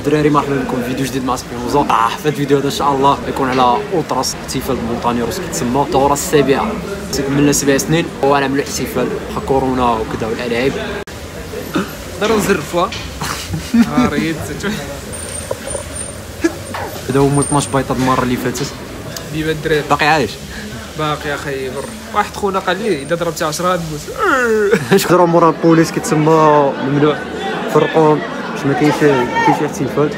الدراري مرحبا بكم في فيديو جديد مع سبينوزا آه في الفيديو هذا إن شاء الله يكون على اوتراس احتفال مونتانيروس كتسمى الدوره السابعة. كملنا سبع سنين ونعملوا احتفال بحال كورونا وكذا والألعاب. نقدروا نزرفوا ريت. هذا هو مول 12 بيطة المرة اللي فاتت. بيبان الدراري. باقي عايش. باقي أخي بر واحد خونا قال لي إذا ضربتي 10 تموت اش مورا البوليس كتسمى ممنوع فرقوا باش ما كاينش كاينش احتفال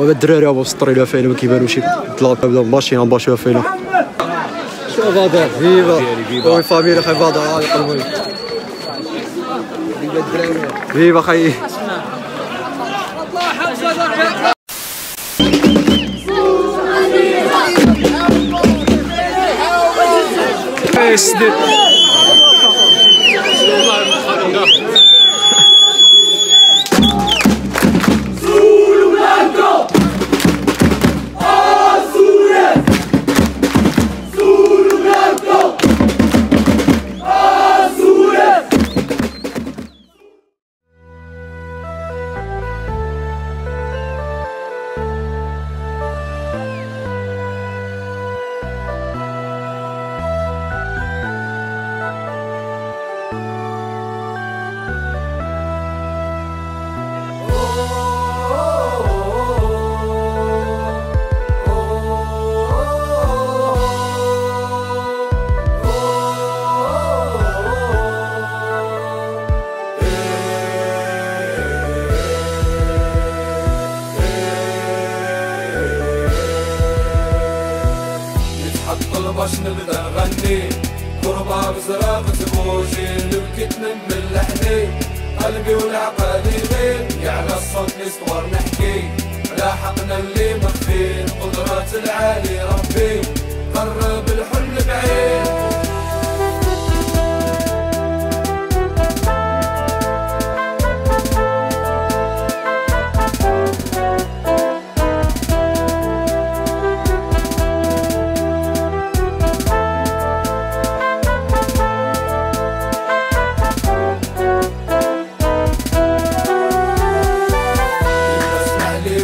بابا الدراري ابو سطري لا فاينه ما كيبانوش طلعوا بدا ماشيين نباشوها فاينه شو فاضل فيفا وي هاي قلبي فيفا خاي سدد باش نبدأ نغني. غربة بزراقة بوجي نبكي تنمل لحني قلبي والعقل يغير يعلى الصوت نصور نحكي. على حقنا اللي مخفي القدرات العالي ربي. قرب الحل بعيد.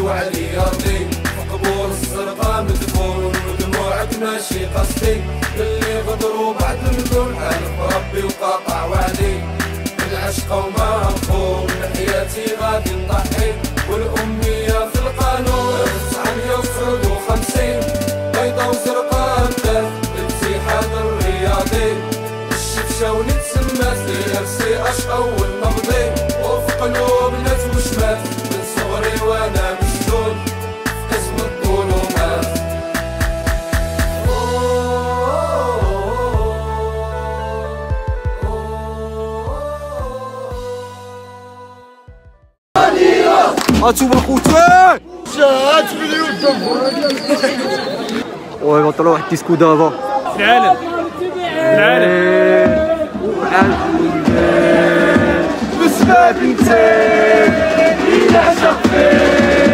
وعلي يرضي. قبور السرقة مدفون ودموعك ماشي قصدي. اللي غدروا بعد الذل حالف ربي وقاطع وعدي. العشق وما مفهوم لحياتي غادي نضحي. والأمية في القانون. هاتوا خوتي شات مليون وي بطلوا واحد الديسكو دابا في العالم العالم بسمة بنتي إلى شقفي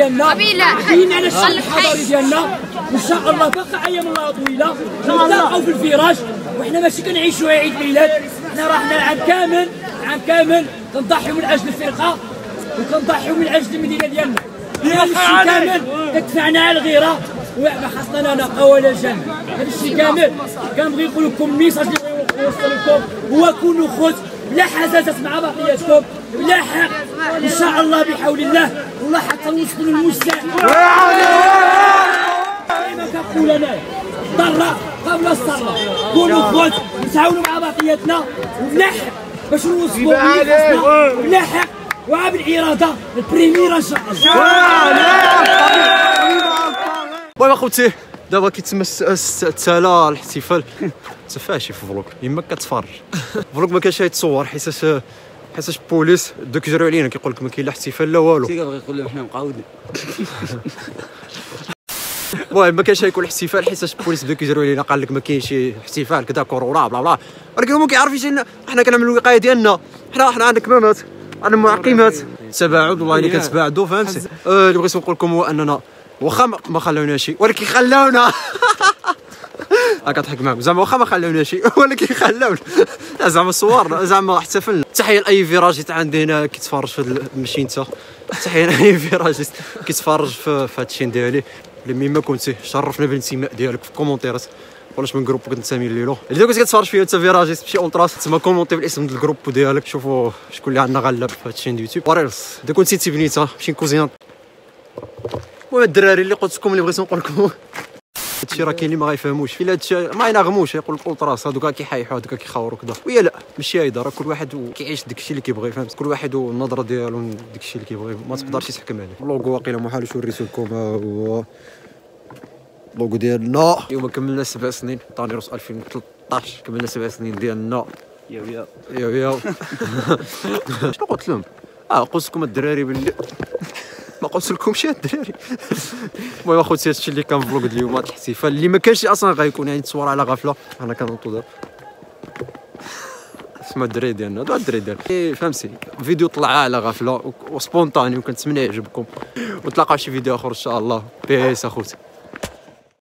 ديالنا جايين على خلف الحضاري. ديالنا وان شاء الله باقي أيام الله طويلة. نتلاقاو في الفراش. وحنا ماشي كنعيشوا عيد ميلاد. حنا راه حنا عام كامل. عام كامل. كنضحيو من أجل الفرقة. وكنضحيو من أجل المدينة ديالنا. هذا الشيء كامل. كتدفعنا على الغيرة. وما خاصنا لا نقا ولا جنب هذا الشيء كامل. كنبغي نقول لكم ميساج اللي بغيت نوصل لكم. هو كونوا خوت. بلا حزازات مع بعضياتكم بلا حق. إن شاء الله بحول الله. والله حتى كما كنقول أنا ضرة قبل السرة كونوا خوت نتعاونوا مع بعضياتنا وبنحق باش نوصلوا اللي خصنا بنحق وبالاراده البريمير ان شاء الله المهم اخوتي دابا الس- التالا الاحتفال تفاشي في فلوق يما كتفرج فلوق ما كانش يتصور حيتاش حيتاش البوليس دوك يجروا علينا كيقول لك ما كاين لا احتفال لا والو. كيبغي يقول لهم حنا مقاودين. المهم ما كانش يكون احتفال حيتاش البوليس بداو كيجروا علينا قال لك ما كاينش احتفال كذا كورونا بلا بلا. ولكن هو ما كيعرفش إن حنا كنعملوا الوقاية ديالنا. حنا حنا عندنا كمامات عندنا معقمات. تباعد والله إلا كتباعدوا فهمتي آه، اللي بغيت نقول لكم هو أننا واخا ما- ما خلاوناش ولكن خلاونا. كضحك معاكم. زعما واخا ما خلاوناش ولكن خلاونا لا زعما صورنا زعما احتفلنا تحية لأي فيراجيت عندي هنا كيتفرج في ماشي أنت. تحية لأي فيراجيت كيتفرج في هذا الشين ديالي. اللي مما كنتي شرفنا بالانتماء ديالك في الكومونتيرات ولاش من جروب كنتسامي ليلو اللي كنت كتفرج فيا أنت فيراجيست مشي اولتراس تما كومونتي بالاسم ديال الجروب ديالك. شوفوا شكون اللي عندنا غلب في هذا الشين ديال يوتيوب وريلس اذا كنتي تبنيتا مشي كوزينا المهم الدراري اللي قلت لكم اللي بغيت نقول لكم. هادشي راه كاين اللي ما غيفهموش. في هادشي ما ينغموش يقول لك ultras هادوك كيحايحوا هادوك كيخاوروا كذا ويا لا ماشي هيدا راه كل واحد كيعيش داكشي اللي كيبغي فهمت؟ كل واحد والنظرة ديالو داكشي اللي كيبغي. ما تقدرش تحكم عليه. اللوغو واقيلا محال واش وريتو لكم هو اللوغو ديالنا. اليوم كملنا سبع سنين طانيروس 2013 كملنا سبع سنين ديالنا. يا يا يا يا شنو قلت لهم؟ آه قلت لكم الدراري باللي قلت لكمش يا الدراري. المهم اخوتي هادشي اللي كان فلوق اليوم هاد الاحتفال اللي ما كانش أصلا غيكون يعني تصور على غفلة. أنا كنوطو دابا. اسمع الدراري ديالنا. هادو الدراري ديالنا. إيه، فهمتي. فيديو طلع على غفلة وسبونطاني وكنتمنى يعجبكم. وتلاقاو شي فيديو آخر إن شاء الله. بيس أخوتي.